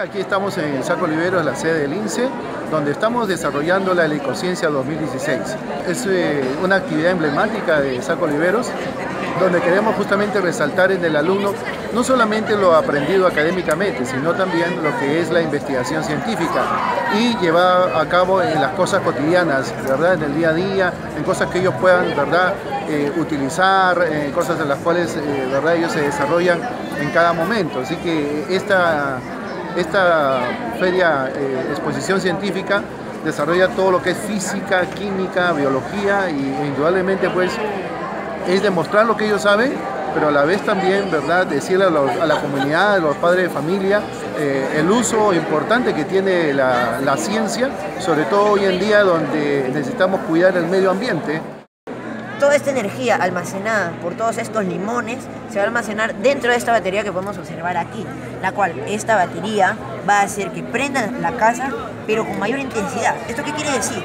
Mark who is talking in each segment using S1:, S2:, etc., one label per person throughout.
S1: Aquí estamos en Saco Oliveros, la sede del INSE, donde estamos desarrollando la Ecociencia 2016. Es eh, una actividad emblemática de Saco Oliveros, donde queremos justamente resaltar en el alumno no solamente lo aprendido académicamente, sino también lo que es la investigación científica y llevar a cabo en las cosas cotidianas, ¿verdad? En el día a día, en cosas que ellos puedan, ¿verdad? Eh, utilizar, en cosas en las cuales, eh, ¿verdad? Ellos se desarrollan en cada momento. Así que esta esta feria, eh, exposición científica, desarrolla todo lo que es física, química, biología y e indudablemente pues es demostrar lo que ellos saben, pero a la vez también, ¿verdad?, decirle a, la comunidad, a los padres de familia, eh, el uso importante que tiene la, la ciencia, sobre todo hoy en día donde necesitamos cuidar el medio ambiente.
S2: Toda esta energía almacenada por todos estos limones se va a almacenar dentro de esta batería que podemos observar aquí, la cual esta batería va a hacer que prenda la casa, pero con mayor intensidad. ¿Esto qué quiere decir?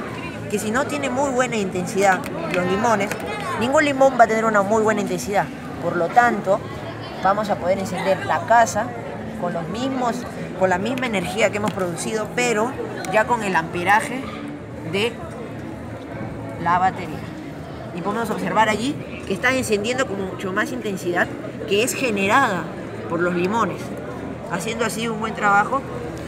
S2: Que si no tiene muy buena intensidad los limones, ningún limón va a tener una muy buena intensidad. Por lo tanto, vamos a poder encender la casa con los mismos, con la misma energía que hemos producido, pero ya con el amperaje de la batería y podemos observar allí que está encendiendo con mucho más intensidad que es generada por los limones, haciendo así un buen trabajo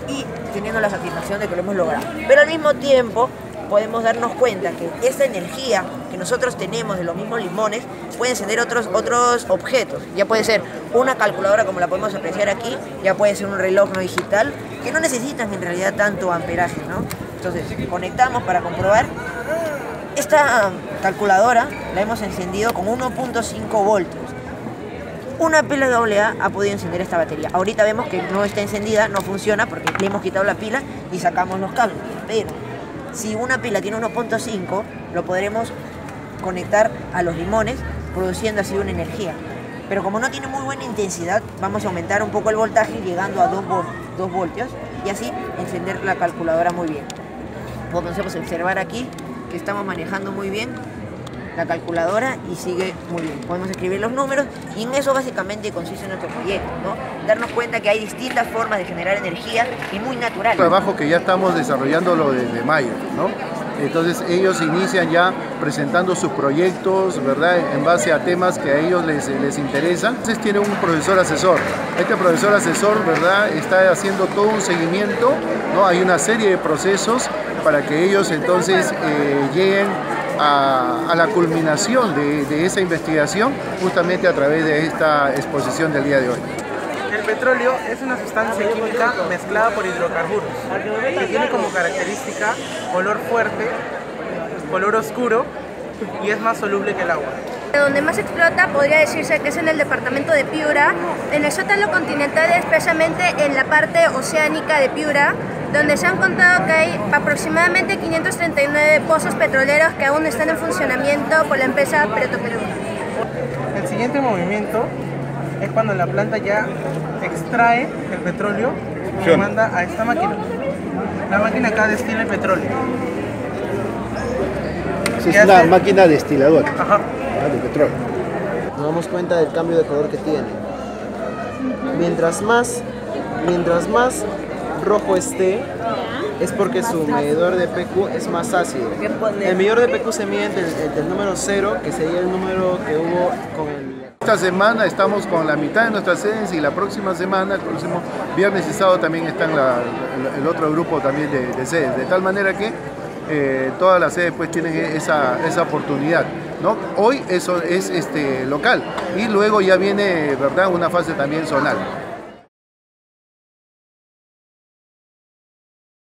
S2: y teniendo la satisfacción de que lo hemos logrado. Pero al mismo tiempo podemos darnos cuenta que esa energía que nosotros tenemos de los mismos limones puede encender otros, otros objetos. Ya puede ser una calculadora como la podemos apreciar aquí, ya puede ser un reloj no digital, que no necesitan en realidad tanto amperaje. ¿no? Entonces conectamos para comprobar esta calculadora la hemos encendido con 1.5 voltios. Una pila AA ha podido encender esta batería. Ahorita vemos que no está encendida, no funciona porque le hemos quitado la pila y sacamos los cables. Pero si una pila tiene 1.5, lo podremos conectar a los limones, produciendo así una energía. Pero como no tiene muy buena intensidad, vamos a aumentar un poco el voltaje llegando a 2, 2 voltios y así encender la calculadora muy bien. Podemos observar aquí, que estamos manejando muy bien la calculadora y sigue muy bien. Podemos escribir los números y en eso básicamente consiste nuestro proyecto, ¿no? Darnos cuenta que hay distintas formas de generar energía y muy natural.
S1: trabajo que ya estamos desarrollándolo desde mayo, ¿no? Entonces ellos inician ya presentando sus proyectos, ¿verdad? En base a temas que a ellos les, les interesan. Entonces tiene un profesor asesor. Este profesor asesor, ¿verdad? Está haciendo todo un seguimiento, ¿no? Hay una serie de procesos para que ellos entonces eh, lleguen a, la culminación de, esa investigación justamente a través de esta exposición del día de hoy.
S3: El petróleo es una sustancia química mezclada por hidrocarburos que tiene como característica color fuerte, color oscuro y es más soluble que el agua.
S4: Donde más explota podría decirse que es en el departamento de Piura, en el sótano continental, especialmente en la parte oceánica de Piura, donde se han contado que hay aproximadamente 539 pozos petroleros que aún están en funcionamiento por la empresa Petroperú.
S3: El siguiente movimiento es cuando la planta ya extrae el petróleo y manda a esta máquina. La máquina acá destila el petróleo.
S1: es una máquina destiladora
S3: Ajá.
S1: Ah, de petróleo.
S5: Nos damos cuenta del cambio de color que tiene. Mientras más, mientras más rojo esté, es porque su medidor de PQ es más ácido. El medidor de PQ se mide del, número 0, que sería el número que hubo con el...
S1: Esta semana estamos con la mitad de nuestras sedes y la próxima semana, el próximo viernes y sábado también están el otro grupo también de, sedes. De tal manera que eh, todas las sedes pues tienen esa, esa oportunidad. ¿No? Hoy eso es este, local y luego ya viene ¿verdad? una fase también zonal.